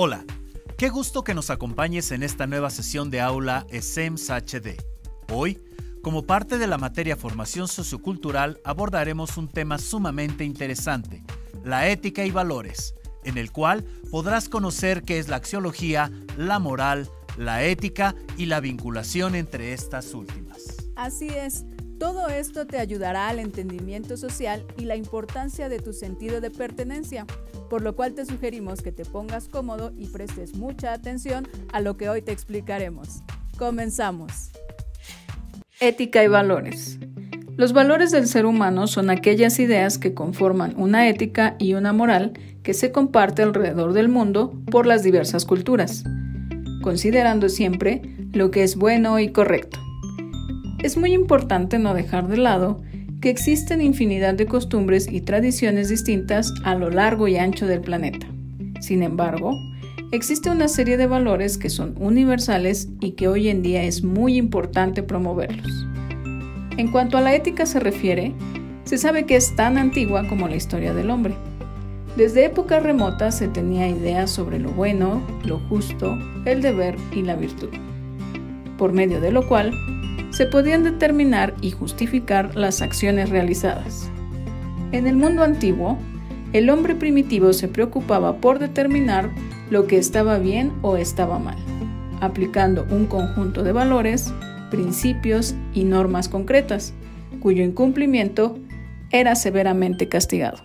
Hola, qué gusto que nos acompañes en esta nueva sesión de aula SEMS HD. Hoy, como parte de la materia Formación Sociocultural, abordaremos un tema sumamente interesante, la ética y valores, en el cual podrás conocer qué es la axiología, la moral, la ética y la vinculación entre estas últimas. Así es. Todo esto te ayudará al entendimiento social y la importancia de tu sentido de pertenencia, por lo cual te sugerimos que te pongas cómodo y prestes mucha atención a lo que hoy te explicaremos. Comenzamos. Ética y valores. Los valores del ser humano son aquellas ideas que conforman una ética y una moral que se comparte alrededor del mundo por las diversas culturas, considerando siempre lo que es bueno y correcto. Es muy importante no dejar de lado que existen infinidad de costumbres y tradiciones distintas a lo largo y ancho del planeta. Sin embargo, existe una serie de valores que son universales y que hoy en día es muy importante promoverlos. En cuanto a la ética se refiere, se sabe que es tan antigua como la historia del hombre. Desde épocas remotas se tenía ideas sobre lo bueno, lo justo, el deber y la virtud, por medio de lo cual se podían determinar y justificar las acciones realizadas. En el mundo antiguo, el hombre primitivo se preocupaba por determinar lo que estaba bien o estaba mal, aplicando un conjunto de valores, principios y normas concretas, cuyo incumplimiento era severamente castigado.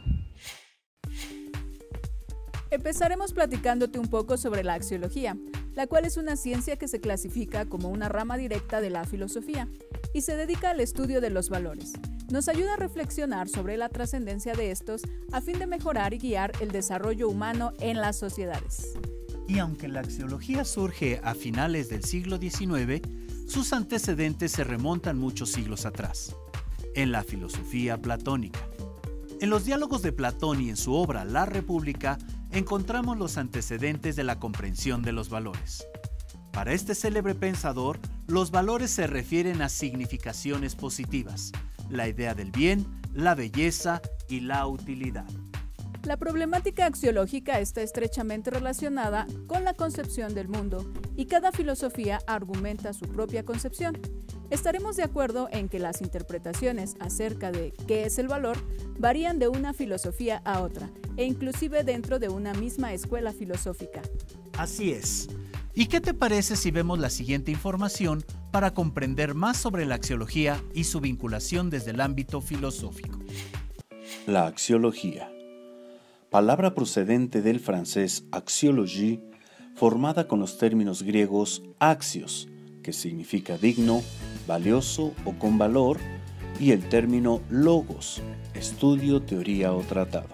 Empezaremos platicándote un poco sobre la axiología, la cual es una ciencia que se clasifica como una rama directa de la filosofía y se dedica al estudio de los valores. Nos ayuda a reflexionar sobre la trascendencia de estos a fin de mejorar y guiar el desarrollo humano en las sociedades. Y aunque la axiología surge a finales del siglo XIX, sus antecedentes se remontan muchos siglos atrás, en la filosofía platónica. En los diálogos de Platón y en su obra La República encontramos los antecedentes de la comprensión de los valores. Para este célebre pensador, los valores se refieren a significaciones positivas, la idea del bien, la belleza y la utilidad. La problemática axiológica está estrechamente relacionada con la concepción del mundo y cada filosofía argumenta su propia concepción. Estaremos de acuerdo en que las interpretaciones acerca de qué es el valor varían de una filosofía a otra e inclusive dentro de una misma escuela filosófica. Así es. ¿Y qué te parece si vemos la siguiente información para comprender más sobre la axiología y su vinculación desde el ámbito filosófico? La axiología. Palabra procedente del francés axiologie, formada con los términos griegos axios, que significa digno, valioso o con valor, y el término logos, estudio, teoría o tratado.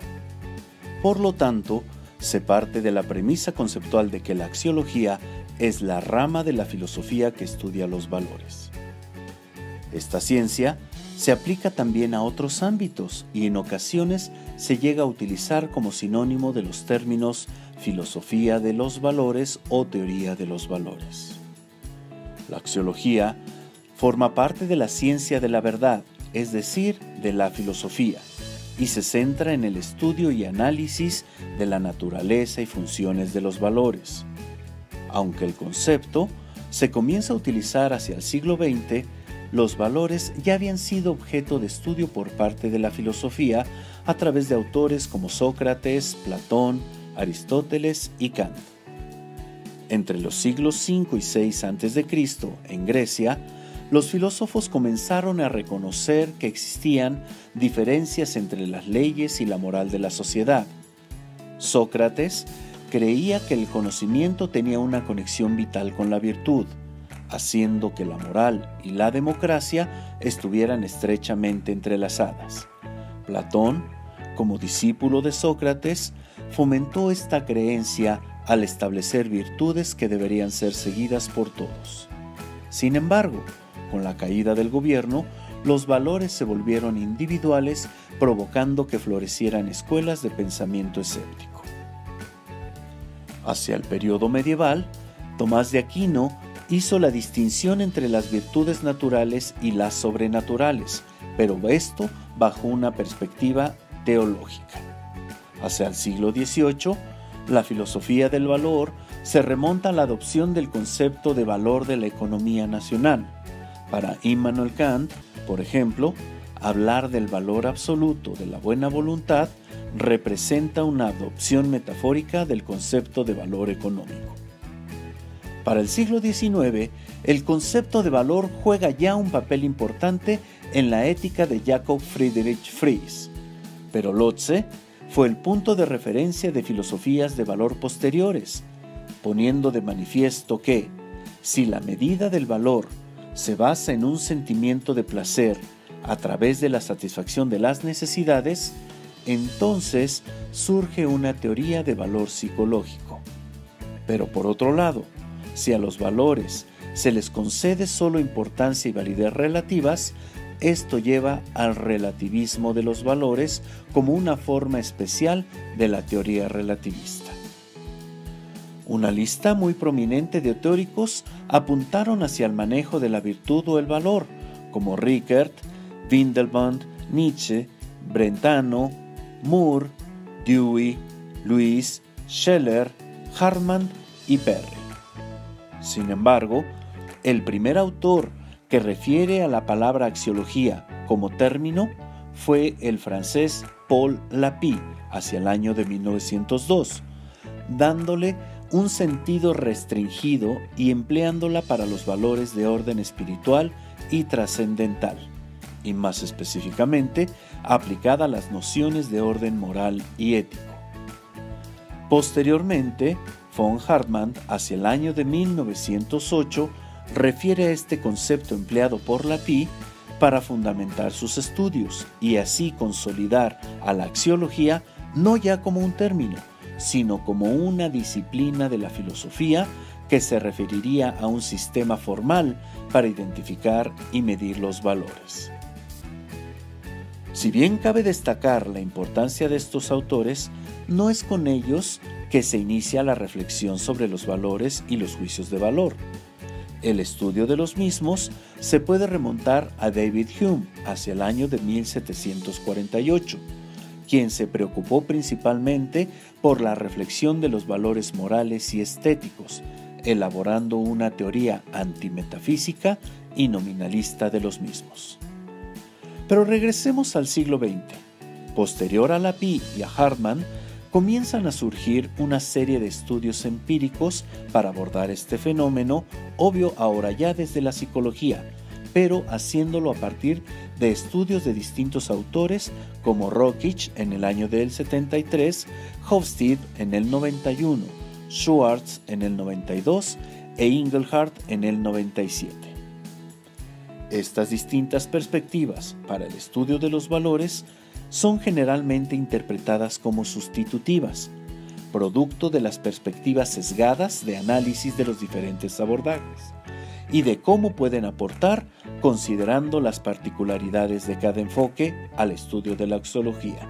Por lo tanto, se parte de la premisa conceptual de que la axiología es la rama de la filosofía que estudia los valores. Esta ciencia se aplica también a otros ámbitos y en ocasiones se llega a utilizar como sinónimo de los términos filosofía de los valores o teoría de los valores. La axiología forma parte de la ciencia de la verdad, es decir, de la filosofía, y se centra en el estudio y análisis de la naturaleza y funciones de los valores. Aunque el concepto se comienza a utilizar hacia el siglo XX, los valores ya habían sido objeto de estudio por parte de la filosofía a través de autores como Sócrates, Platón, Aristóteles y Kant. Entre los siglos V y VI a.C., en Grecia, los filósofos comenzaron a reconocer que existían diferencias entre las leyes y la moral de la sociedad. Sócrates creía que el conocimiento tenía una conexión vital con la virtud, haciendo que la moral y la democracia estuvieran estrechamente entrelazadas. Platón, como discípulo de Sócrates, fomentó esta creencia al establecer virtudes que deberían ser seguidas por todos. Sin embargo, con la caída del gobierno, los valores se volvieron individuales, provocando que florecieran escuelas de pensamiento escéptico. Hacia el periodo medieval, Tomás de Aquino hizo la distinción entre las virtudes naturales y las sobrenaturales, pero esto bajo una perspectiva teológica. Hacia el siglo XVIII, La filosofía del valor se remonta a la adopción del concepto de valor de la economía nacional. Para Immanuel Kant, por ejemplo, hablar del valor absoluto de la buena voluntad representa una adopción metafórica del concepto de valor económico. Para el siglo XIX, el concepto de valor juega ya un papel importante en la ética de Jacob Friedrich Fries, pero Lotze fue el punto de referencia de filosofías de valor posteriores, poniendo de manifiesto que, si la medida del valor se basa en un sentimiento de placer a través de la satisfacción de las necesidades, entonces surge una teoría de valor psicológico. Pero por otro lado, si a los valores se les concede solo importancia y validez relativas, esto lleva al relativismo de los valores como una forma especial de la teoría relativista. Una lista muy prominente de teóricos apuntaron hacia el manejo de la virtud o el valor, como Rickert, Windelband, Nietzsche, Brentano, Moore, Dewey, Luis, Scheller, Hartmann y Perry. Sin embargo, el primer autor que refiere a la palabra axiología como término fue el francés Paul Lapie hacia el año de 1902, dándole un sentido restringido y empleándola para los valores de orden espiritual y trascendental, y más específicamente aplicada a las nociones de orden moral y ético. Posteriormente, von Hartmann, hacia el año de 1908, refiere a este concepto empleado por la PI para fundamentar sus estudios y así consolidar a la axiología no ya como un término, sino como una disciplina de la filosofía que se referiría a un sistema formal para identificar y medir los valores. Si bien cabe destacar la importancia de estos autores, no es con ellos que se inicia la reflexión sobre los valores y los juicios de valor, el estudio de los mismos se puede remontar a David Hume hacia el año de 1748, quien se preocupó principalmente por la reflexión de los valores morales y estéticos, elaborando una teoría antimetafísica y nominalista de los mismos. Pero regresemos al siglo XX. Posterior a Lapie y a Hartmann, comienzan a surgir una serie de estudios empíricos para abordar este fenómeno, obvio ahora ya desde la psicología, pero haciéndolo a partir de estudios de distintos autores como Rockich en el año del 73, Hofstede en el 91, Schwartz en el 92 e Ingelhardt en el 97. Estas distintas perspectivas para el estudio de los valores son generalmente interpretadas como sustitutivas, producto de las perspectivas sesgadas de análisis de los diferentes abordajes y de cómo pueden aportar considerando las particularidades de cada enfoque al estudio de la axiología,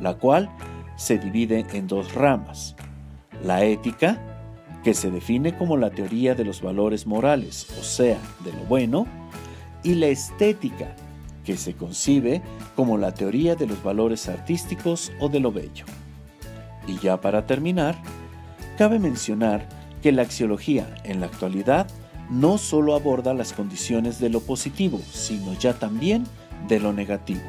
la cual se divide en dos ramas. La ética, que se define como la teoría de los valores morales, o sea, de lo bueno, y la estética, que se concibe como la teoría de los valores artísticos o de lo bello. Y ya para terminar, cabe mencionar que la axiología en la actualidad no solo aborda las condiciones de lo positivo, sino ya también de lo negativo.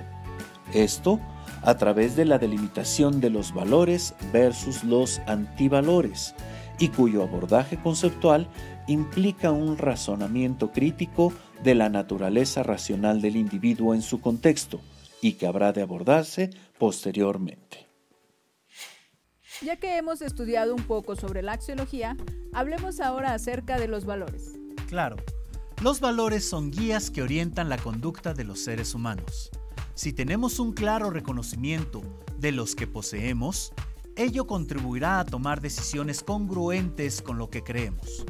Esto a través de la delimitación de los valores versus los antivalores, y cuyo abordaje conceptual implica un razonamiento crítico de la naturaleza racional del individuo en su contexto y que habrá de abordarse posteriormente. Ya que hemos estudiado un poco sobre la axiología, hablemos ahora acerca de los valores. Claro, los valores son guías que orientan la conducta de los seres humanos. Si tenemos un claro reconocimiento de los que poseemos, ello contribuirá a tomar decisiones congruentes con lo que creemos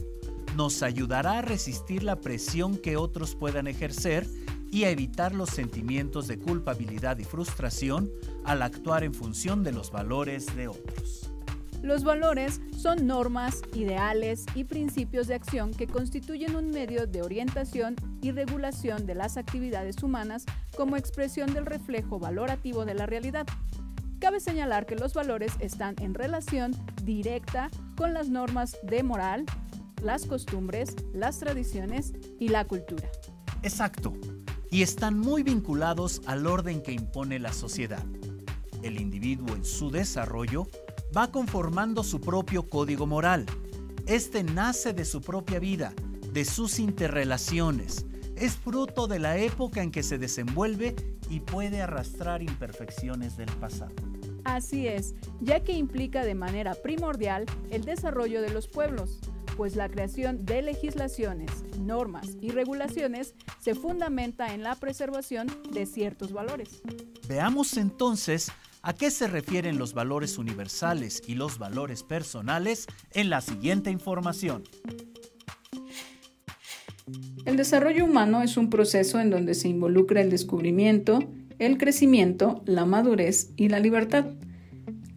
nos ayudará a resistir la presión que otros puedan ejercer y a evitar los sentimientos de culpabilidad y frustración al actuar en función de los valores de otros. Los valores son normas, ideales y principios de acción que constituyen un medio de orientación y regulación de las actividades humanas como expresión del reflejo valorativo de la realidad. Cabe señalar que los valores están en relación directa con las normas de moral, las costumbres, las tradiciones y la cultura. Exacto, y están muy vinculados al orden que impone la sociedad. El individuo en su desarrollo va conformando su propio código moral. Este nace de su propia vida, de sus interrelaciones, es fruto de la época en que se desenvuelve y puede arrastrar imperfecciones del pasado. Así es, ya que implica de manera primordial el desarrollo de los pueblos, pues la creación de legislaciones, normas y regulaciones se fundamenta en la preservación de ciertos valores. Veamos entonces a qué se refieren los valores universales y los valores personales en la siguiente información. El desarrollo humano es un proceso en donde se involucra el descubrimiento, el crecimiento, la madurez y la libertad.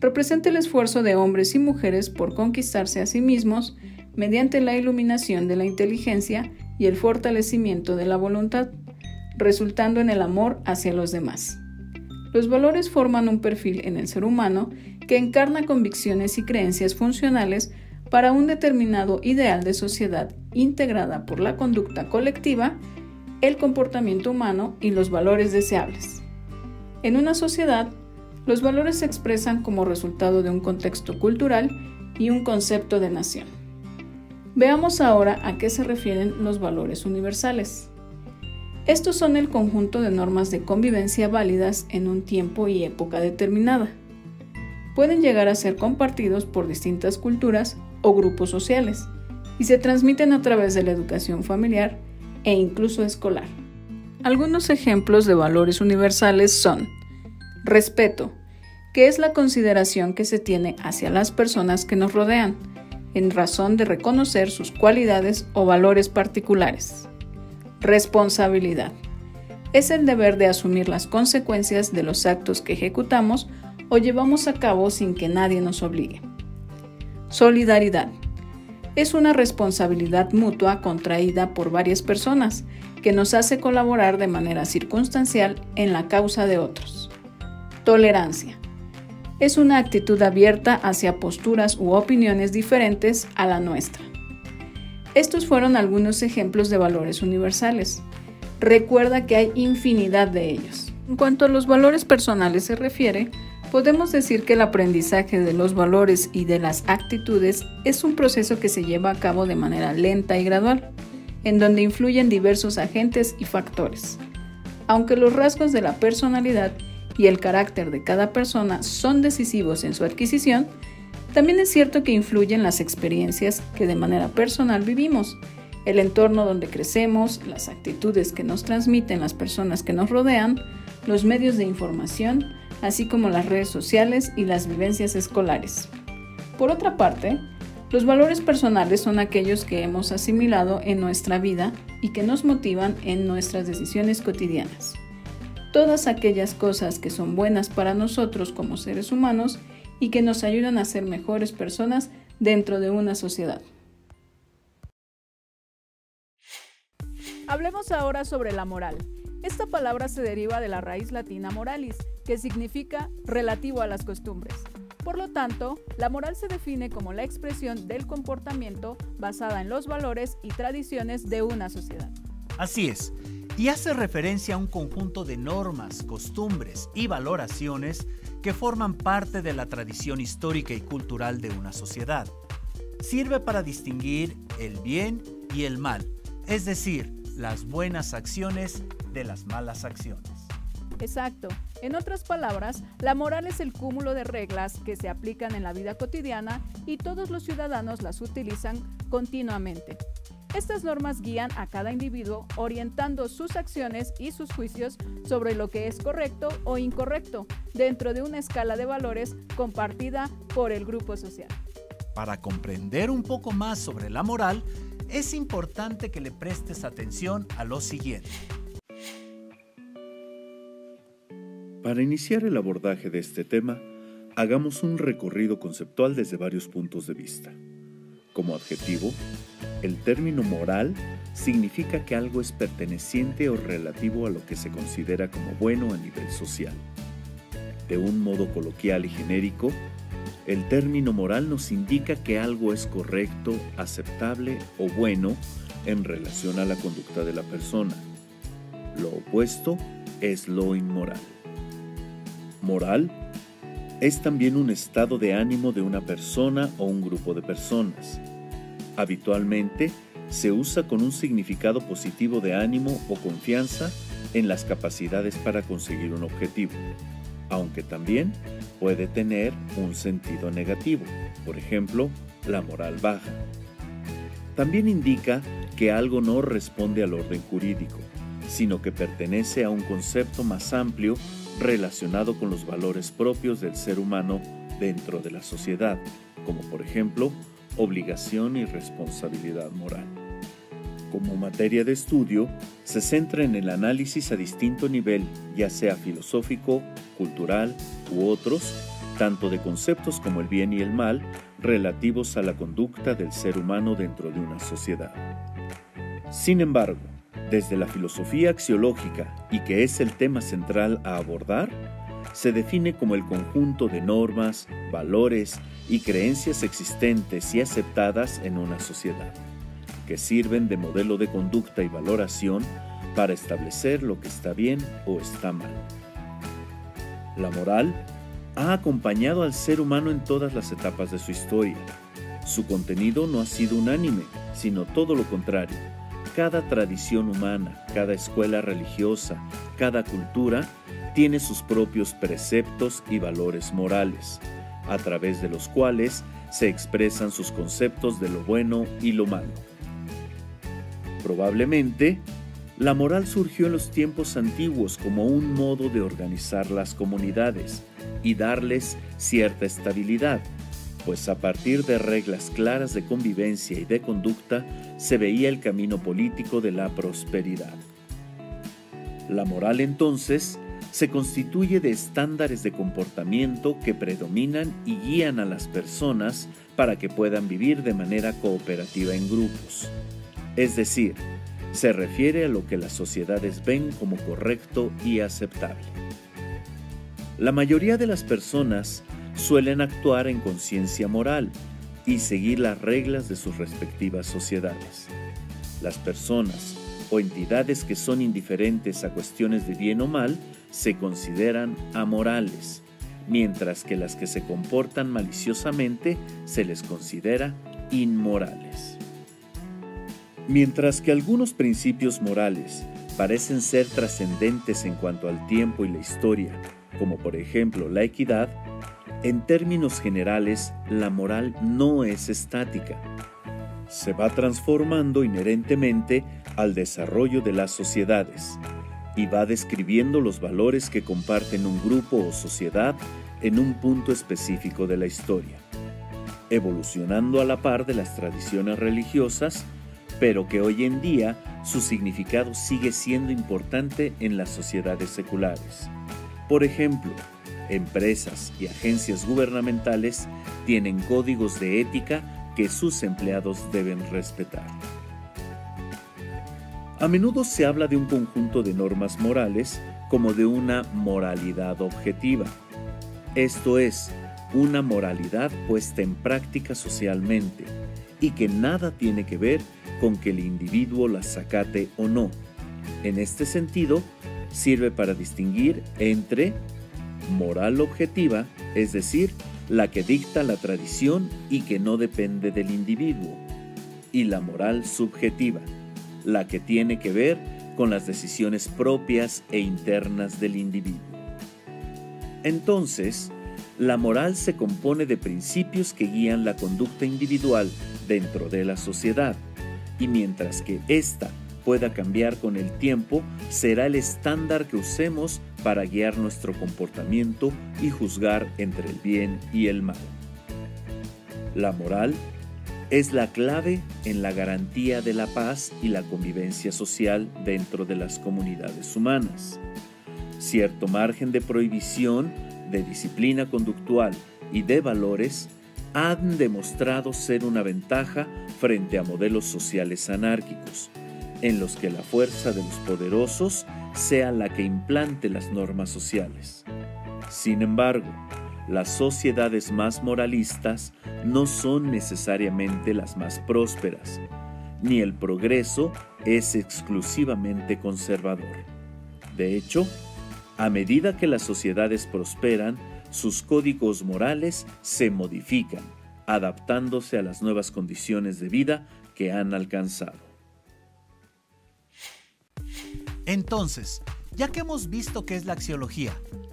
Representa el esfuerzo de hombres y mujeres por conquistarse a sí mismos mediante la iluminación de la inteligencia y el fortalecimiento de la voluntad, resultando en el amor hacia los demás. Los valores forman un perfil en el ser humano que encarna convicciones y creencias funcionales para un determinado ideal de sociedad integrada por la conducta colectiva, el comportamiento humano y los valores deseables. En una sociedad, los valores se expresan como resultado de un contexto cultural y un concepto de nación. Veamos ahora a qué se refieren los valores universales. Estos son el conjunto de normas de convivencia válidas en un tiempo y época determinada. Pueden llegar a ser compartidos por distintas culturas o grupos sociales y se transmiten a través de la educación familiar e incluso escolar. Algunos ejemplos de valores universales son respeto, que es la consideración que se tiene hacia las personas que nos rodean, en razón de reconocer sus cualidades o valores particulares. Responsabilidad. Es el deber de asumir las consecuencias de los actos que ejecutamos o llevamos a cabo sin que nadie nos obligue. Solidaridad. Es una responsabilidad mutua contraída por varias personas que nos hace colaborar de manera circunstancial en la causa de otros. Tolerancia. Es una actitud abierta hacia posturas u opiniones diferentes a la nuestra. Estos fueron algunos ejemplos de valores universales. Recuerda que hay infinidad de ellos. En cuanto a los valores personales se refiere, podemos decir que el aprendizaje de los valores y de las actitudes es un proceso que se lleva a cabo de manera lenta y gradual, en donde influyen diversos agentes y factores. Aunque los rasgos de la personalidad y el carácter de cada persona son decisivos en su adquisición, también es cierto que influyen las experiencias que de manera personal vivimos, el entorno donde crecemos, las actitudes que nos transmiten las personas que nos rodean, los medios de información, así como las redes sociales y las vivencias escolares. Por otra parte, los valores personales son aquellos que hemos asimilado en nuestra vida y que nos motivan en nuestras decisiones cotidianas. Todas aquellas cosas que son buenas para nosotros como seres humanos y que nos ayudan a ser mejores personas dentro de una sociedad. Hablemos ahora sobre la moral. Esta palabra se deriva de la raíz latina moralis, que significa relativo a las costumbres. Por lo tanto, la moral se define como la expresión del comportamiento basada en los valores y tradiciones de una sociedad. Así es, y hace referencia a un conjunto de normas, costumbres y valoraciones que forman parte de la tradición histórica y cultural de una sociedad. Sirve para distinguir el bien y el mal, es decir, las buenas acciones de las malas acciones. Exacto. En otras palabras, la moral es el cúmulo de reglas que se aplican en la vida cotidiana y todos los ciudadanos las utilizan continuamente. Estas normas guían a cada individuo orientando sus acciones y sus juicios sobre lo que es correcto o incorrecto dentro de una escala de valores compartida por el grupo social. Para comprender un poco más sobre la moral, es importante que le prestes atención a lo siguiente. Para iniciar el abordaje de este tema, hagamos un recorrido conceptual desde varios puntos de vista. Como adjetivo, el término moral significa que algo es perteneciente o relativo a lo que se considera como bueno a nivel social. De un modo coloquial y genérico, el término moral nos indica que algo es correcto, aceptable o bueno en relación a la conducta de la persona. Lo opuesto es lo inmoral. Moral es también un estado de ánimo de una persona o un grupo de personas. Habitualmente se usa con un significado positivo de ánimo o confianza en las capacidades para conseguir un objetivo, aunque también puede tener un sentido negativo, por ejemplo, la moral baja. También indica que algo no responde al orden jurídico, sino que pertenece a un concepto más amplio relacionado con los valores propios del ser humano dentro de la sociedad, como por ejemplo obligación y responsabilidad moral. Como materia de estudio, se centra en el análisis a distinto nivel, ya sea filosófico, cultural u otros, tanto de conceptos como el bien y el mal, relativos a la conducta del ser humano dentro de una sociedad. Sin embargo, desde la filosofía axiológica y que es el tema central a abordar, se define como el conjunto de normas, valores y creencias existentes y aceptadas en una sociedad, que sirven de modelo de conducta y valoración para establecer lo que está bien o está mal. La moral ha acompañado al ser humano en todas las etapas de su historia. Su contenido no ha sido unánime, sino todo lo contrario cada tradición humana, cada escuela religiosa, cada cultura tiene sus propios preceptos y valores morales, a través de los cuales se expresan sus conceptos de lo bueno y lo malo. Probablemente, la moral surgió en los tiempos antiguos como un modo de organizar las comunidades y darles cierta estabilidad, pues a partir de reglas claras de convivencia y de conducta se veía el camino político de la prosperidad. La moral entonces se constituye de estándares de comportamiento que predominan y guían a las personas para que puedan vivir de manera cooperativa en grupos. Es decir, se refiere a lo que las sociedades ven como correcto y aceptable. La mayoría de las personas suelen actuar en conciencia moral y seguir las reglas de sus respectivas sociedades. Las personas o entidades que son indiferentes a cuestiones de bien o mal se consideran amorales, mientras que las que se comportan maliciosamente se les considera inmorales. Mientras que algunos principios morales parecen ser trascendentes en cuanto al tiempo y la historia, como por ejemplo la equidad, en términos generales, la moral no es estática. Se va transformando inherentemente al desarrollo de las sociedades y va describiendo los valores que comparten un grupo o sociedad en un punto específico de la historia, evolucionando a la par de las tradiciones religiosas, pero que hoy en día su significado sigue siendo importante en las sociedades seculares. Por ejemplo, empresas y agencias gubernamentales tienen códigos de ética que sus empleados deben respetar. A menudo se habla de un conjunto de normas morales como de una moralidad objetiva. Esto es, una moralidad puesta en práctica socialmente y que nada tiene que ver con que el individuo las acate o no. En este sentido, sirve para distinguir entre moral objetiva, es decir, la que dicta la tradición y que no depende del individuo, y la moral subjetiva, la que tiene que ver con las decisiones propias e internas del individuo. Entonces, la moral se compone de principios que guían la conducta individual dentro de la sociedad, y mientras que ésta pueda cambiar con el tiempo, será el estándar que usemos para guiar nuestro comportamiento y juzgar entre el bien y el mal. La moral es la clave en la garantía de la paz y la convivencia social dentro de las comunidades humanas. Cierto margen de prohibición, de disciplina conductual y de valores han demostrado ser una ventaja frente a modelos sociales anárquicos, en los que la fuerza de los poderosos sea la que implante las normas sociales. Sin embargo, las sociedades más moralistas no son necesariamente las más prósperas, ni el progreso es exclusivamente conservador. De hecho, a medida que las sociedades prosperan, sus códigos morales se modifican, adaptándose a las nuevas condiciones de vida que han alcanzado. Entonces, ya que hemos visto qué es la axiología,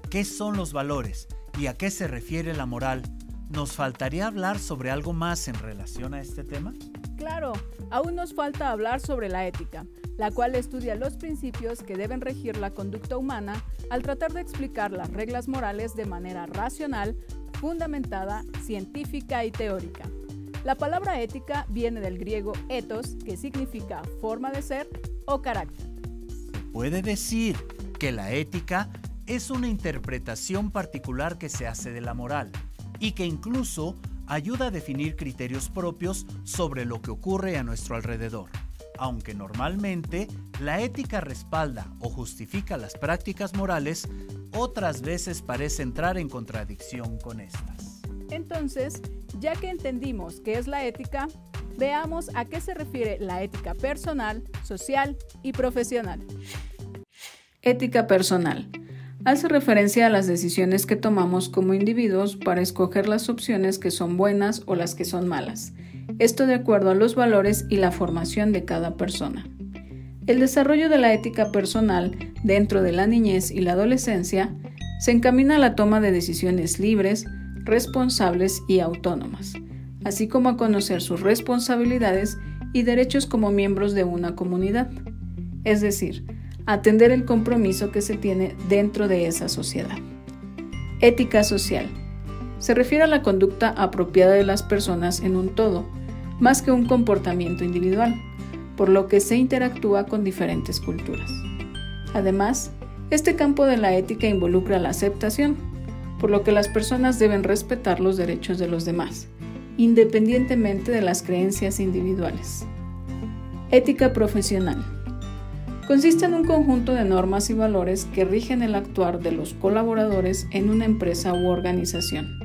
qué son los valores y a qué se refiere la moral, ¿nos faltaría hablar sobre algo más en relación a este tema? Claro, aún nos falta hablar sobre la ética, la cual estudia los principios que deben regir la conducta humana al tratar de explicar las reglas morales de manera racional, fundamentada, científica y teórica. La palabra ética viene del griego ethos, que significa forma de ser o carácter. Puede decir que la ética es una interpretación particular que se hace de la moral y que incluso ayuda a definir criterios propios sobre lo que ocurre a nuestro alrededor. Aunque normalmente la ética respalda o justifica las prácticas morales, otras veces parece entrar en contradicción con estas. Entonces, ya que entendimos qué es la ética, veamos a qué se refiere la ética personal, social y profesional. Ética personal hace referencia a las decisiones que tomamos como individuos para escoger las opciones que son buenas o las que son malas. Esto de acuerdo a los valores y la formación de cada persona. El desarrollo de la ética personal dentro de la niñez y la adolescencia se encamina a la toma de decisiones libres, responsables y autónomas, así como a conocer sus responsabilidades y derechos como miembros de una comunidad. Es decir, atender el compromiso que se tiene dentro de esa sociedad. Ética social. Se refiere a la conducta apropiada de las personas en un todo, más que un comportamiento individual, por lo que se interactúa con diferentes culturas. Además, este campo de la ética involucra la aceptación, por lo que las personas deben respetar los derechos de los demás, independientemente de las creencias individuales. Ética profesional consiste en un conjunto de normas y valores que rigen el actuar de los colaboradores en una empresa u organización.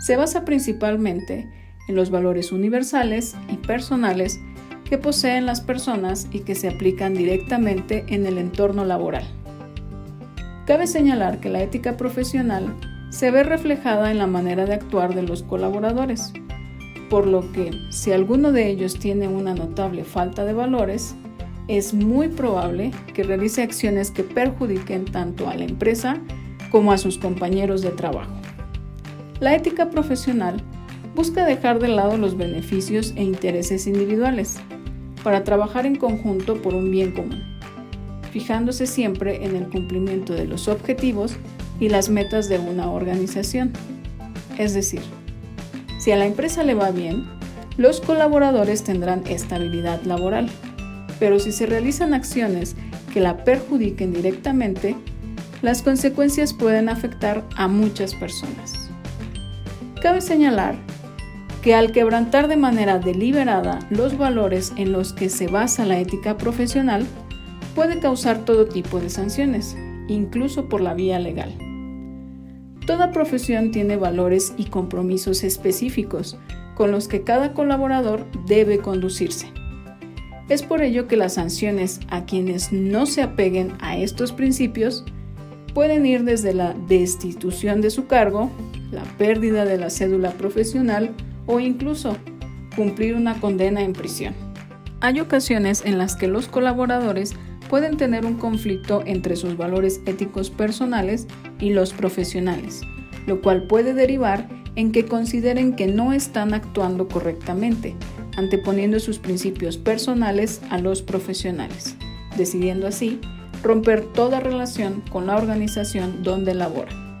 Se basa principalmente en los valores universales y personales que poseen las personas y que se aplican directamente en el entorno laboral. Cabe señalar que la ética profesional se ve reflejada en la manera de actuar de los colaboradores, por lo que si alguno de ellos tiene una notable falta de valores, es muy probable que realice acciones que perjudiquen tanto a la empresa como a sus compañeros de trabajo. La ética profesional busca dejar de lado los beneficios e intereses individuales para trabajar en conjunto por un bien común, fijándose siempre en el cumplimiento de los objetivos y las metas de una organización. Es decir, si a la empresa le va bien, los colaboradores tendrán estabilidad laboral pero si se realizan acciones que la perjudiquen directamente, las consecuencias pueden afectar a muchas personas. Cabe señalar que al quebrantar de manera deliberada los valores en los que se basa la ética profesional, puede causar todo tipo de sanciones, incluso por la vía legal. Toda profesión tiene valores y compromisos específicos con los que cada colaborador debe conducirse. Es por ello que las sanciones a quienes no se apeguen a estos principios pueden ir desde la destitución de su cargo, la pérdida de la cédula profesional o incluso cumplir una condena en prisión. Hay ocasiones en las que los colaboradores pueden tener un conflicto entre sus valores éticos personales y los profesionales, lo cual puede derivar en que consideren que no están actuando correctamente, anteponiendo sus principios personales a los profesionales, decidiendo así romper toda relación con la organización donde laboran.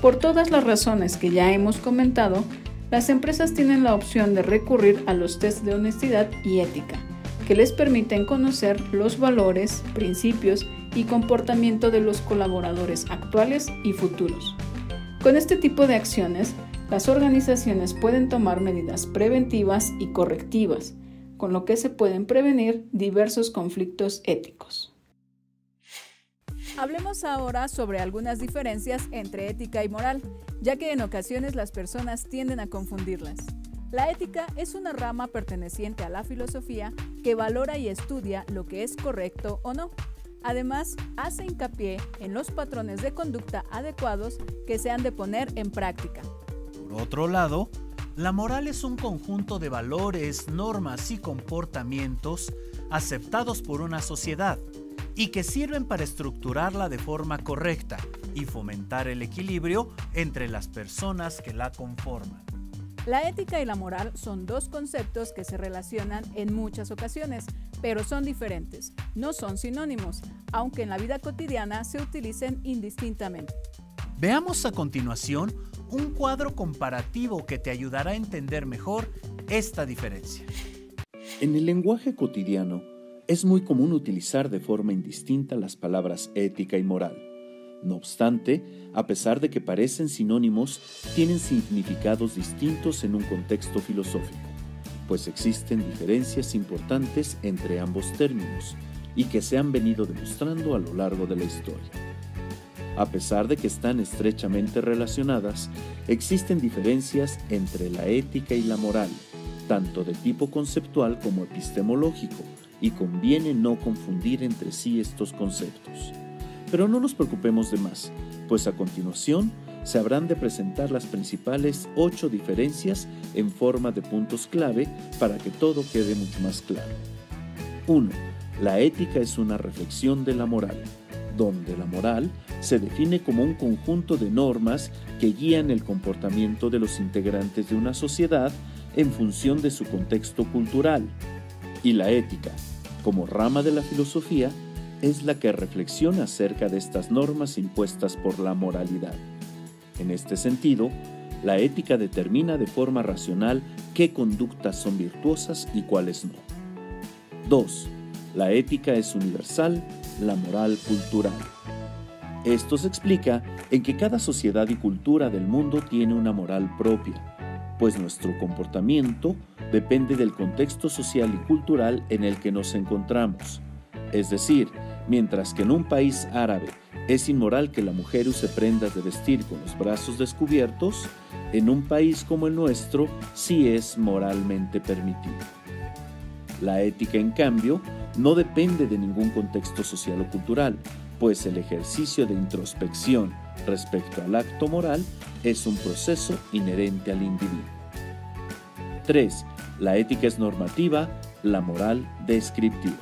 Por todas las razones que ya hemos comentado, las empresas tienen la opción de recurrir a los test de honestidad y ética, que les permiten conocer los valores, principios y comportamiento de los colaboradores actuales y futuros. Con este tipo de acciones, las organizaciones pueden tomar medidas preventivas y correctivas, con lo que se pueden prevenir diversos conflictos éticos. Hablemos ahora sobre algunas diferencias entre ética y moral, ya que en ocasiones las personas tienden a confundirlas. La ética es una rama perteneciente a la filosofía que valora y estudia lo que es correcto o no. Además, hace hincapié en los patrones de conducta adecuados que se han de poner en práctica. Por otro lado, la moral es un conjunto de valores, normas y comportamientos aceptados por una sociedad y que sirven para estructurarla de forma correcta y fomentar el equilibrio entre las personas que la conforman. La ética y la moral son dos conceptos que se relacionan en muchas ocasiones, pero son diferentes, no son sinónimos, aunque en la vida cotidiana se utilicen indistintamente. Veamos a continuación un cuadro comparativo que te ayudará a entender mejor esta diferencia. En el lenguaje cotidiano es muy común utilizar de forma indistinta las palabras ética y moral no obstante, a pesar de que parecen sinónimos, tienen significados distintos en un contexto filosófico, pues existen diferencias importantes entre ambos términos y que se han venido demostrando a lo largo de la historia. A pesar de que están estrechamente relacionadas, existen diferencias entre la ética y la moral, tanto de tipo conceptual como epistemológico, y conviene no confundir entre sí estos conceptos. Pero no nos preocupemos de más, pues a continuación se habrán de presentar las principales ocho diferencias en forma de puntos clave para que todo quede mucho más claro. 1. La ética es una reflexión de la moral, donde la moral se define como un conjunto de normas que guían el comportamiento de los integrantes de una sociedad en función de su contexto cultural. Y la ética, como rama de la filosofía, es la que reflexiona acerca de estas normas impuestas por la moralidad. En este sentido, la ética determina de forma racional qué conductas son virtuosas y cuáles no. 2. La ética es universal, la moral cultural. Esto se explica en que cada sociedad y cultura del mundo tiene una moral propia, pues nuestro comportamiento depende del contexto social y cultural en el que nos encontramos. Es decir, Mientras que en un país árabe es inmoral que la mujer use prendas de vestir con los brazos descubiertos, en un país como el nuestro sí es moralmente permitido. La ética, en cambio, no depende de ningún contexto social o cultural, pues el ejercicio de introspección respecto al acto moral es un proceso inherente al individuo. 3. La ética es normativa, la moral descriptiva.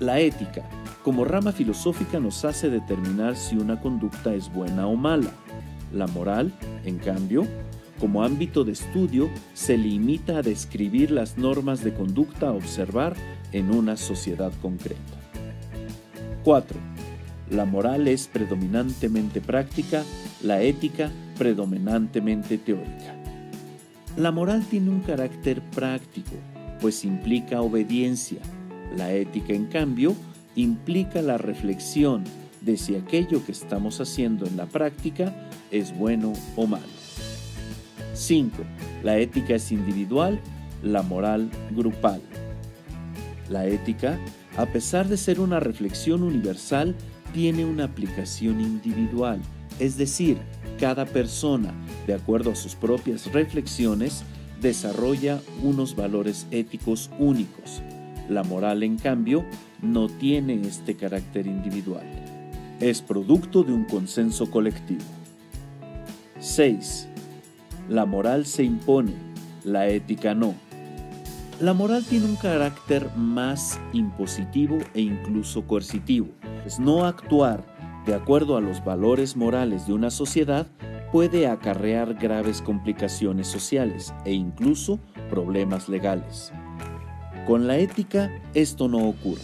La ética, como rama filosófica, nos hace determinar si una conducta es buena o mala. La moral, en cambio, como ámbito de estudio, se limita a describir las normas de conducta a observar en una sociedad concreta. 4. La moral es predominantemente práctica, la ética predominantemente teórica. La moral tiene un carácter práctico, pues implica obediencia, la ética, en cambio, implica la reflexión de si aquello que estamos haciendo en la práctica es bueno o malo. 5. La ética es individual, la moral grupal. La ética, a pesar de ser una reflexión universal, tiene una aplicación individual, es decir, cada persona, de acuerdo a sus propias reflexiones, desarrolla unos valores éticos únicos, la moral, en cambio, no tiene este carácter individual. Es producto de un consenso colectivo. 6. La moral se impone, la ética no. La moral tiene un carácter más impositivo e incluso coercitivo, pues no actuar de acuerdo a los valores morales de una sociedad puede acarrear graves complicaciones sociales e incluso problemas legales. Con la ética esto no ocurre.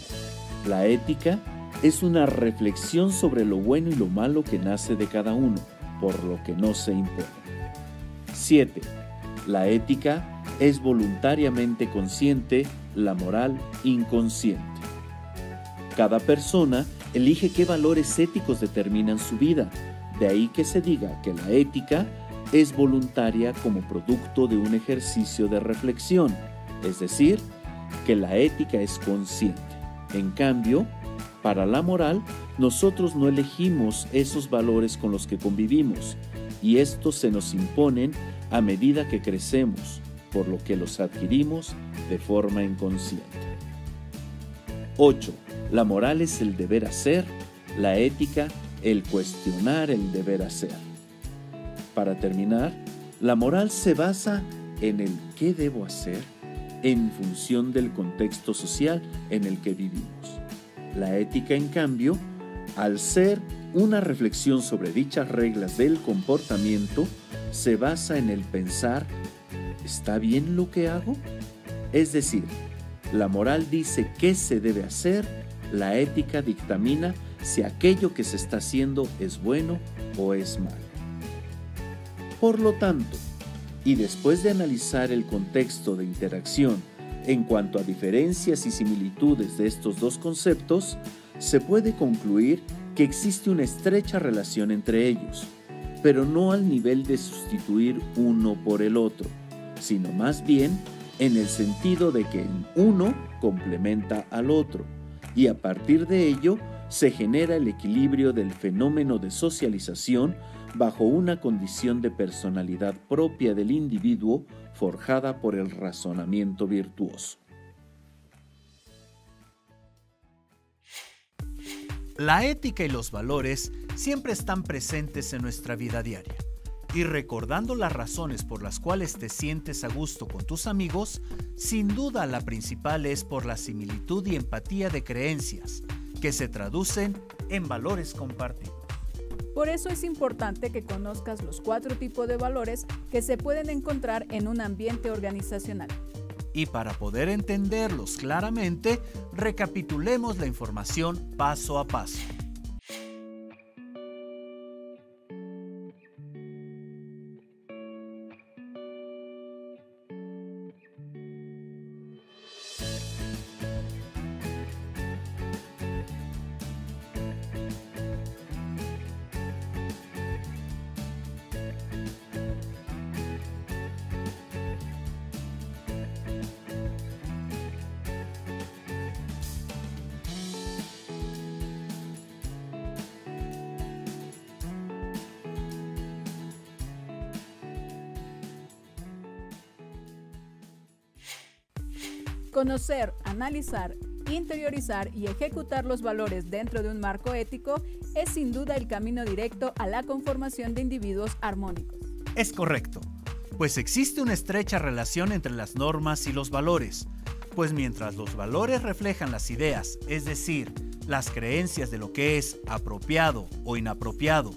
La ética es una reflexión sobre lo bueno y lo malo que nace de cada uno, por lo que no se impone. 7. La ética es voluntariamente consciente, la moral inconsciente. Cada persona elige qué valores éticos determinan su vida, de ahí que se diga que la ética es voluntaria como producto de un ejercicio de reflexión, es decir, que la ética es consciente. En cambio, para la moral, nosotros no elegimos esos valores con los que convivimos y estos se nos imponen a medida que crecemos, por lo que los adquirimos de forma inconsciente. 8. La moral es el deber hacer, la ética el cuestionar el deber hacer. Para terminar, la moral se basa en el qué debo hacer en función del contexto social en el que vivimos. La ética, en cambio, al ser una reflexión sobre dichas reglas del comportamiento, se basa en el pensar, ¿está bien lo que hago? Es decir, la moral dice qué se debe hacer, la ética dictamina si aquello que se está haciendo es bueno o es malo. Por lo tanto, y después de analizar el contexto de interacción en cuanto a diferencias y similitudes de estos dos conceptos, se puede concluir que existe una estrecha relación entre ellos, pero no al nivel de sustituir uno por el otro, sino más bien en el sentido de que uno complementa al otro, y a partir de ello se genera el equilibrio del fenómeno de socialización bajo una condición de personalidad propia del individuo forjada por el razonamiento virtuoso. La ética y los valores siempre están presentes en nuestra vida diaria. Y recordando las razones por las cuales te sientes a gusto con tus amigos, sin duda la principal es por la similitud y empatía de creencias, que se traducen en valores compartidos. Por eso es importante que conozcas los cuatro tipos de valores que se pueden encontrar en un ambiente organizacional. Y para poder entenderlos claramente, recapitulemos la información paso a paso. Conocer, analizar, interiorizar y ejecutar los valores dentro de un marco ético es sin duda el camino directo a la conformación de individuos armónicos. Es correcto, pues existe una estrecha relación entre las normas y los valores, pues mientras los valores reflejan las ideas, es decir, las creencias de lo que es apropiado o inapropiado,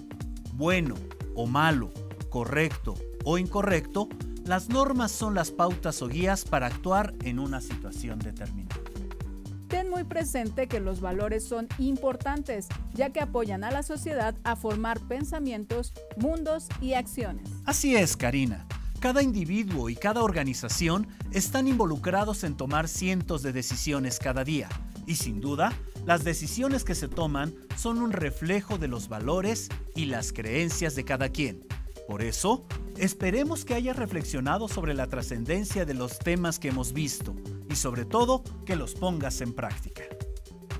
bueno o malo, correcto o incorrecto, las normas son las pautas o guías para actuar en una situación determinada. Ten muy presente que los valores son importantes, ya que apoyan a la sociedad a formar pensamientos, mundos y acciones. Así es, Karina. Cada individuo y cada organización están involucrados en tomar cientos de decisiones cada día. Y sin duda, las decisiones que se toman son un reflejo de los valores y las creencias de cada quien. Por eso, esperemos que hayas reflexionado sobre la trascendencia de los temas que hemos visto y sobre todo que los pongas en práctica.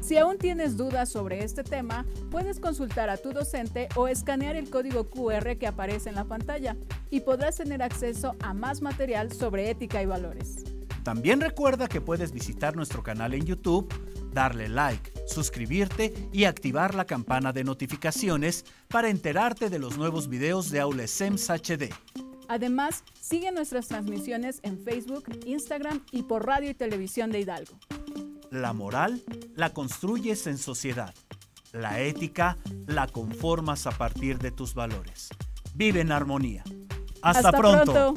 Si aún tienes dudas sobre este tema, puedes consultar a tu docente o escanear el código QR que aparece en la pantalla y podrás tener acceso a más material sobre ética y valores. También recuerda que puedes visitar nuestro canal en YouTube darle like, suscribirte y activar la campana de notificaciones para enterarte de los nuevos videos de Aulesems HD. Además, sigue nuestras transmisiones en Facebook, Instagram y por radio y televisión de Hidalgo. La moral la construyes en sociedad. La ética la conformas a partir de tus valores. Vive en armonía. Hasta, pronto.